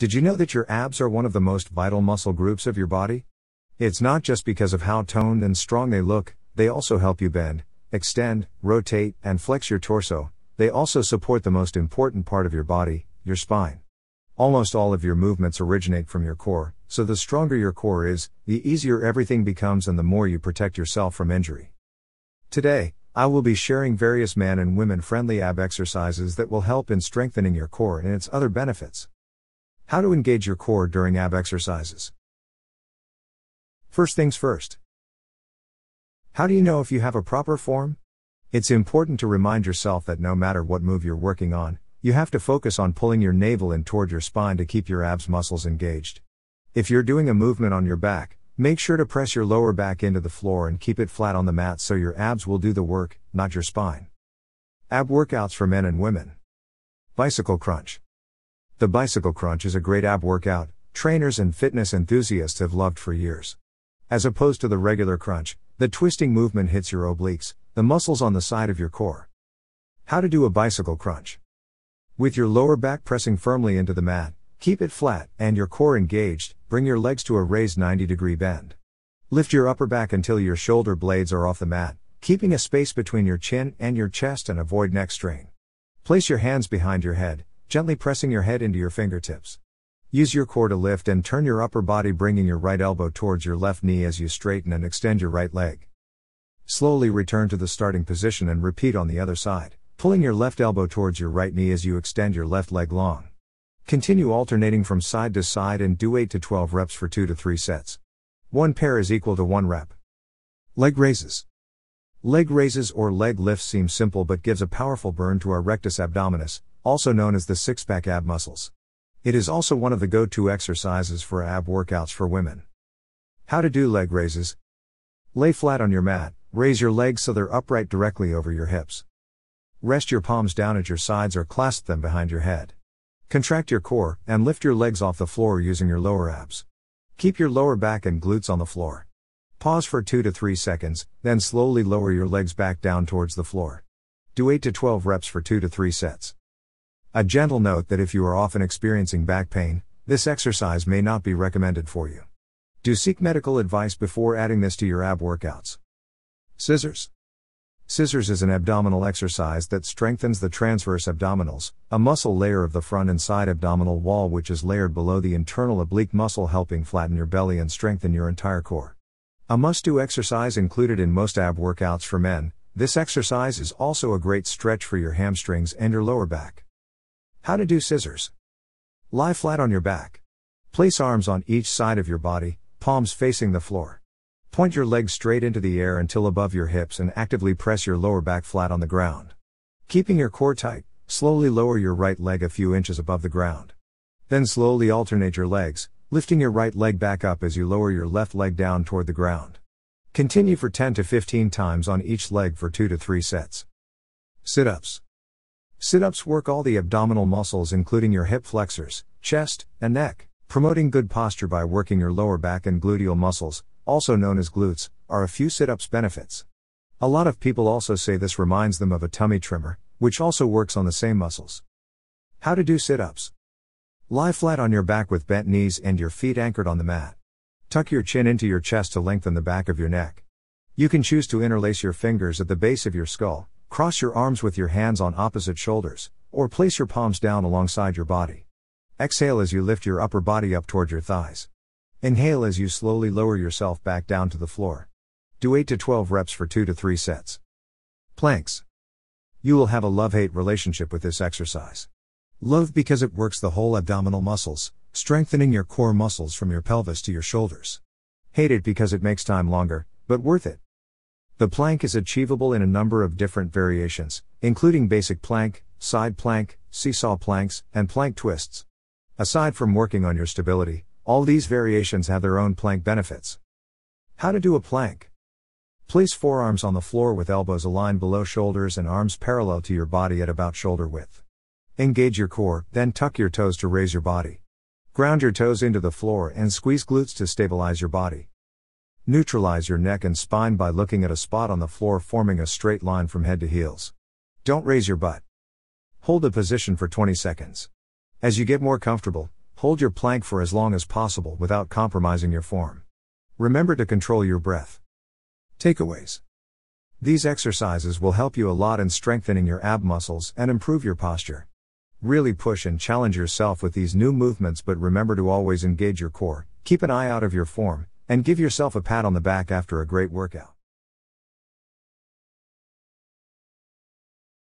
Did you know that your abs are one of the most vital muscle groups of your body? It's not just because of how toned and strong they look, they also help you bend, extend, rotate, and flex your torso. They also support the most important part of your body, your spine. Almost all of your movements originate from your core, so the stronger your core is, the easier everything becomes and the more you protect yourself from injury. Today, I will be sharing various man and women friendly ab exercises that will help in strengthening your core and its other benefits. How to engage your core during ab exercises. First things first. How do you know if you have a proper form? It's important to remind yourself that no matter what move you're working on, you have to focus on pulling your navel in toward your spine to keep your abs muscles engaged. If you're doing a movement on your back, make sure to press your lower back into the floor and keep it flat on the mat so your abs will do the work, not your spine. Ab workouts for men and women. Bicycle crunch. The bicycle crunch is a great ab workout, trainers and fitness enthusiasts have loved for years. As opposed to the regular crunch, the twisting movement hits your obliques, the muscles on the side of your core. How to do a bicycle crunch. With your lower back pressing firmly into the mat, keep it flat and your core engaged, bring your legs to a raised 90 degree bend. Lift your upper back until your shoulder blades are off the mat, keeping a space between your chin and your chest and avoid neck strain. Place your hands behind your head, gently pressing your head into your fingertips. Use your core to lift and turn your upper body, bringing your right elbow towards your left knee as you straighten and extend your right leg. Slowly return to the starting position and repeat on the other side pulling your left elbow towards your right knee as you extend your left leg long. Continue alternating from side to side and do 8 to 12 reps for 2 to 3 sets. One pair is equal to 1 rep. Leg raises. Leg raises or leg lifts seem simple but gives a powerful burn to our rectus abdominis, also known as the six-pack ab muscles. It is also one of the go-to exercises for ab workouts for women. How to do leg raises? Lay flat on your mat, raise your legs so they're upright directly over your hips. Rest your palms down at your sides or clasp them behind your head. Contract your core and lift your legs off the floor using your lower abs. Keep your lower back and glutes on the floor. Pause for 2 to 3 seconds, then slowly lower your legs back down towards the floor. Do 8 to 12 reps for 2 to 3 sets. A gentle note that if you are often experiencing back pain, this exercise may not be recommended for you. Do seek medical advice before adding this to your ab workouts. Scissors. Scissors is an abdominal exercise that strengthens the transverse abdominals, a muscle layer of the front and side abdominal wall which is layered below the internal oblique muscle, helping flatten your belly and strengthen your entire core. A must do exercise included in most ab workouts for men, this exercise is also a great stretch for your hamstrings and your lower back. How to do scissors. Lie flat on your back. Place arms on each side of your body, palms facing the floor. Point your legs straight into the air until above your hips and actively press your lower back flat on the ground. Keeping your core tight, slowly lower your right leg a few inches above the ground. Then slowly alternate your legs, lifting your right leg back up as you lower your left leg down toward the ground. Continue for 10 to 15 times on each leg for 2 to 3 sets. Sit ups. Sit ups work all the abdominal muscles, including your hip flexors, chest, and neck, promoting good posture by working your lower back and gluteal muscles, also known as glutes, are a few sit ups benefits. A lot of people also say this reminds them of a tummy trimmer, which also works on the same muscles. How to do sit ups. Lie flat on your back with bent knees and your feet anchored on the mat. Tuck your chin into your chest to lengthen the back of your neck. You can choose to interlace your fingers at the base of your skull, cross your arms with your hands on opposite shoulders, or place your palms down alongside your body. Exhale as you lift your upper body up toward your thighs. Inhale as you slowly lower yourself back down to the floor. Do 8 to 12 reps for 2 to 3 sets. Planks. You will have a love hate relationship with this exercise. Love because it works the whole abdominal muscles, strengthening your core muscles from your pelvis to your shoulders. Hate it because it makes time longer, but worth it. The plank is achievable in a number of different variations, including basic plank, side plank, seesaw planks, and plank twists. Aside from working on your stability, all these variations have their own plank benefits. How to do a plank. Place forearms on the floor with elbows aligned below shoulders and arms parallel to your body at about shoulder width. Engage your core, then tuck your toes to raise your body. Ground your toes into the floor and squeeze glutes to stabilize your body. Neutralize your neck and spine by looking at a spot on the floor forming a straight line from head to heels. Don't raise your butt. Hold the position for 20 seconds. As you get more comfortable, Hold your plank for as long as possible without compromising your form. Remember to control your breath. Takeaways These exercises will help you a lot in strengthening your ab muscles and improve your posture. Really push and challenge yourself with these new movements, but remember to always engage your core, keep an eye out of your form, and give yourself a pat on the back after a great workout.